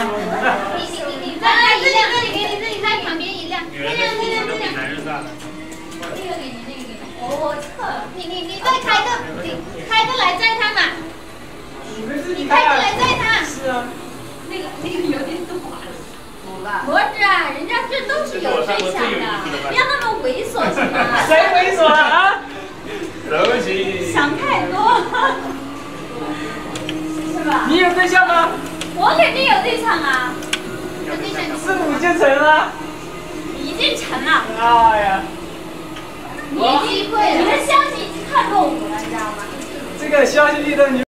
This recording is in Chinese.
你你你，再来一辆，给你自己开，旁边一辆，一辆，一辆，一辆。那个给你，那个给你。我我撤了，你你你再开个，开个来载他嘛。你。是啊。那个那个有点，啊，人家这都是有对象的，不要那么猥琐行吗？谁猥琐了啊？不。想太多。是吧？你有对象吗？我肯定有对象啊，是五件成了。已经成了。哎呀，你已经，你的消息已经看过我了，你知道吗？这个消息的你。